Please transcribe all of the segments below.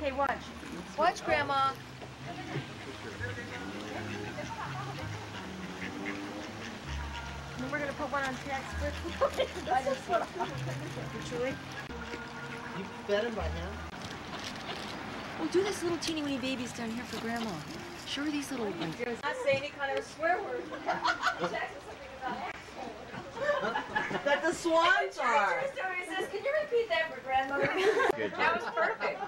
Hey, watch. Watch, Grandma. And then we're gonna put one on Jack's birthday. I just Truly? You fed him by now? We'll do this little teeny weeny babies down here for Grandma. Sure, these little ones. Not say any kind of a swear word. That the swans are. Story says, can you repeat that for grandmother? Good That was perfect.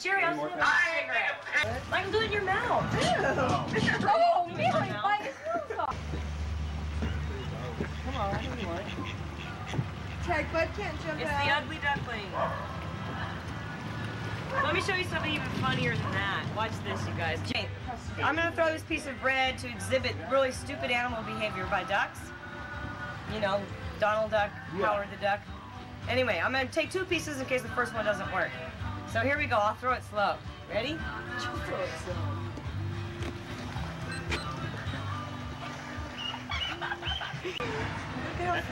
Jerry, I was gonna cigarette. I can do it in your mouth. Oh, Billy, bite his off. Come on, I don't want it. Tag Bud can't jump It's the ugly duckling. Let me show you something even funnier than that. Watch this, you guys. I'm gonna throw this piece of bread to exhibit really stupid animal behavior by ducks. You know, Donald Duck, Howard the Duck. Anyway, I'm gonna take two pieces in case the first one doesn't work. So here we go. I'll throw it slow. Ready?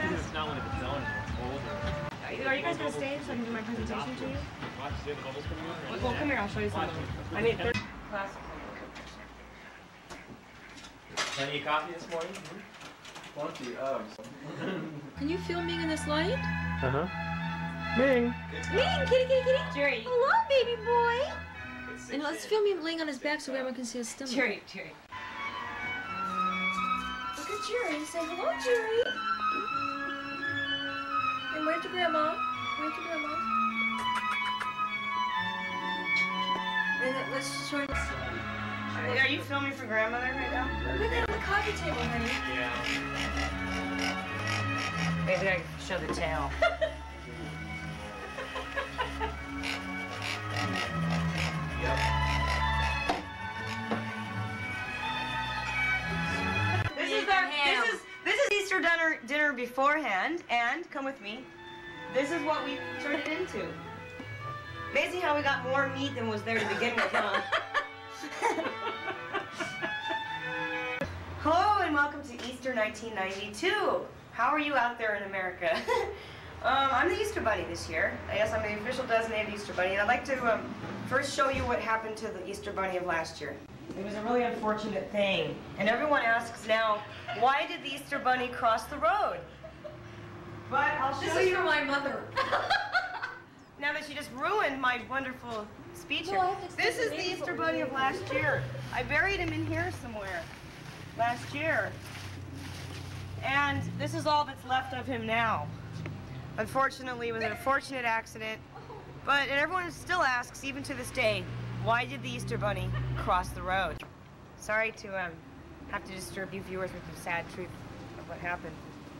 It's not one of the zones, it's older. Are you, are you guys gonna stay so I can do my presentation to you? Watch, see the bubbles coming out? Well, come here. I'll show you something. I made third class. Plenty of coffee this morning? Plenty of. Can you film me in this light? Uh-huh. Ming. Ming, kitty, kitty, kitty. Jerry. Hello, baby boy. And let's film him laying on his back so Grandma can see his stomach. Jerry, Jerry. Look at Jerry. Say hello, Jerry. And wave to Grandma. Wave to Grandma. And let's show you. Are you filming for grandmother right now? Look at the coffee table, honey. Yeah. I can show the tail. This is our this is this is Easter dinner dinner beforehand, and come with me. This is what we turned it into. Amazing how we got more meat than was there to begin with, huh? Hello and welcome to Easter 1992. How are you out there in America? um, I'm the Easter Bunny this year. I guess I'm the official designated Easter Bunny, and I'd like to um, first show you what happened to the Easter Bunny of last year. It was a really unfortunate thing, and everyone asks now, why did the Easter Bunny cross the road? But I'll show This is you. for my mother. Now that she just ruined my wonderful speech No, here. I have to explain This is the Easter Bunny of last year. I buried him in here somewhere last year. And this is all that's left of him now. Unfortunately, it was an unfortunate accident. But everyone still asks, even to this day, why did the Easter Bunny cross the road? Sorry to um, have to disturb you viewers with the sad truth of what happened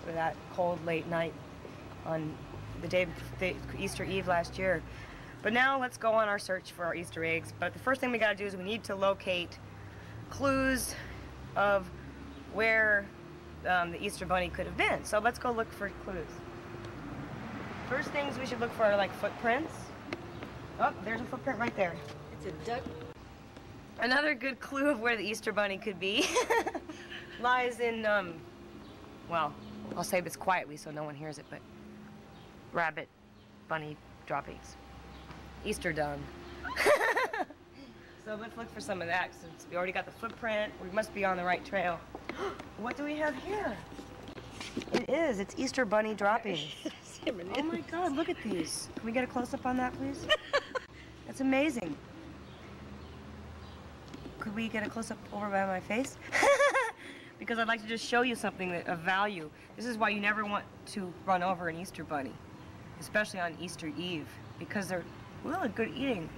for that cold late night on the day the Easter Eve last year. But now let's go on our search for our Easter eggs. But the first thing we gotta do is we need to locate clues of where um, the Easter Bunny could have been. So let's go look for clues. First things we should look for are like footprints. Oh, there's a footprint right there. It's a duck. Another good clue of where the Easter Bunny could be lies in, um, well, I'll say this quietly so no one hears it, but rabbit bunny droppings. Easter dung. so let's look for some of that since we already got the footprint. We must be on the right trail. what do we have here? It is. It's Easter bunny droppings. oh my God! Look at these. Can we get a close up on that, please? That's amazing. Could we get a close up over by my face? because I'd like to just show you something that, of value. This is why you never want to run over an Easter bunny, especially on Easter Eve, because they're really good eating.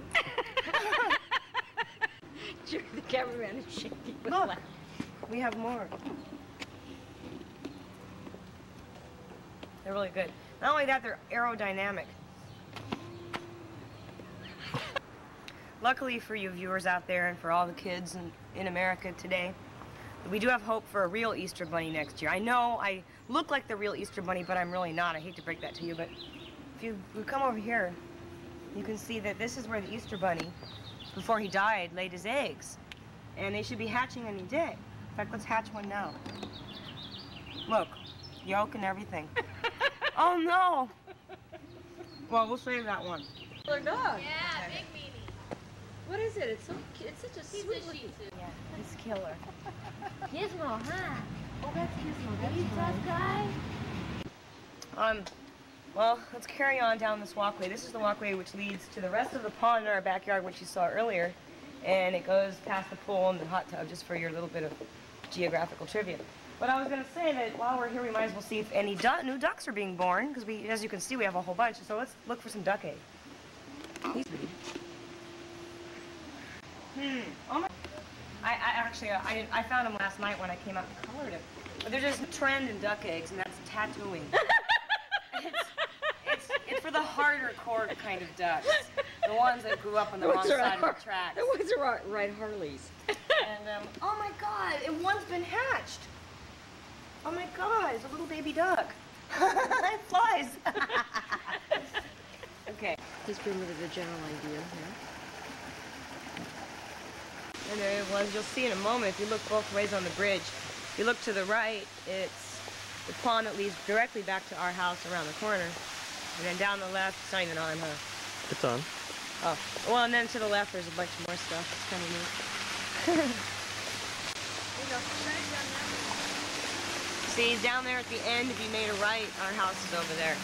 Jerry, the cameraman is shaking with laughter. We have more. They're really good. Not only that, they're aerodynamic. Luckily for you viewers out there and for all the kids in, in America today, we do have hope for a real Easter Bunny next year. I know I look like the real Easter Bunny, but I'm really not. I hate to break that to you, but if you, if you come over here, you can see that this is where the Easter Bunny, before he died, laid his eggs. And they should be hatching any day. In fact, let's hatch one now. Look, yolk and everything. oh no! Well, we'll save that one. Poor dog. Yeah, big meanie. What is it? It's so cute. It's such a He's sweet a little. Shih Tzu. Yeah, he's killer. Gizmo, huh? Oh, that's Gizmo. That's you tough guy. Um, well, let's carry on down this walkway. This is the walkway which leads to the rest of the pond in our backyard, which you saw earlier. And it goes past the pool and the hot tub, just for your little bit of geographical trivia. But I was going to say that while we're here, we might as well see if any du- new ducks are being born, because we, as you can see, we have a whole bunch. So let's look for some duck eggs. Hmm. Oh my. I, I actually, uh, I, I found them last night when I came out and colored them. But there's just a trend in duck eggs, and that's tattooing. it's, it's, it's for the harder core kind of ducks. The ones that grew up on the wrong side of the tracks. The ones that ride, ride Harleys. And, um, oh my god, and one's been hatched. Oh my god, it's a little baby duck. it flies. okay. Just remember the general idea here. And there it was. You'll see in a moment if you look both ways on the bridge. If you look to the right, it's the pond that leads directly back to our house around the corner. And then down the left, it's not even on, huh? It's on. Oh, well, and then to the left, there's a bunch more stuff. It's kind of neat. See, down there at the end, if you made a right, our house is over there.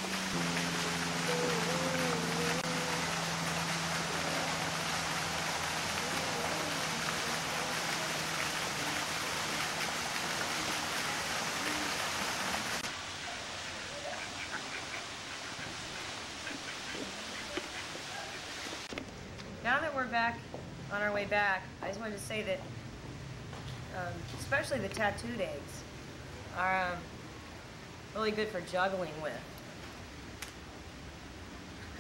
Now that we're back on our way back, I just wanted to say that, um, especially the tattooed eggs, are um, really good for juggling with.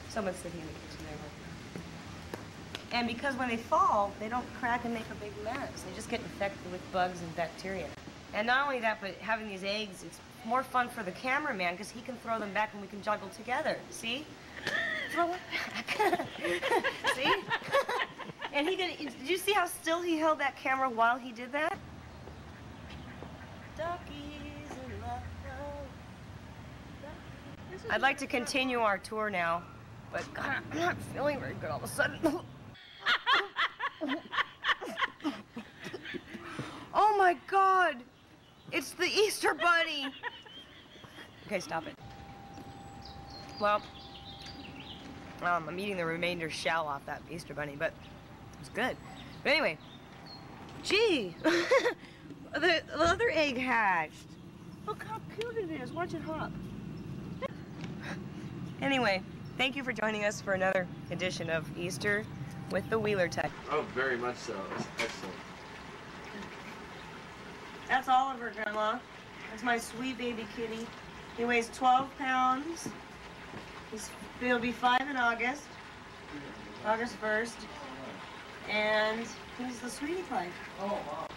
Someone said he would get to there And because when they fall, they don't crack and make a big mess. They just get infected with bugs and bacteria. And not only that, but having these eggs, it's more fun for the cameraman because he can throw them back and we can juggle together. See? Throw it back. see? and he did. Did you see how still he held that camera while he did that? Duckies in love. I'd like to continue our tour now, but God, I'm not feeling very good all of a sudden. oh my God! It's the Easter Bunny! Okay, stop it. Well, um, I'm eating the remainder shell off that Easter Bunny, but it's good. But anyway, gee, the, the other egg hatched. Look how cute it is. Watch it hop. Anyway, thank you for joining us for another edition of Easter with the Wheeler Tech. Oh, very much so. It's excellent. That's Oliver, Grandma. That's my sweet baby kitty. He weighs 12 pounds. He's, he'll be five in August, August 1st. And he's the sweetie pie. Oh, wow.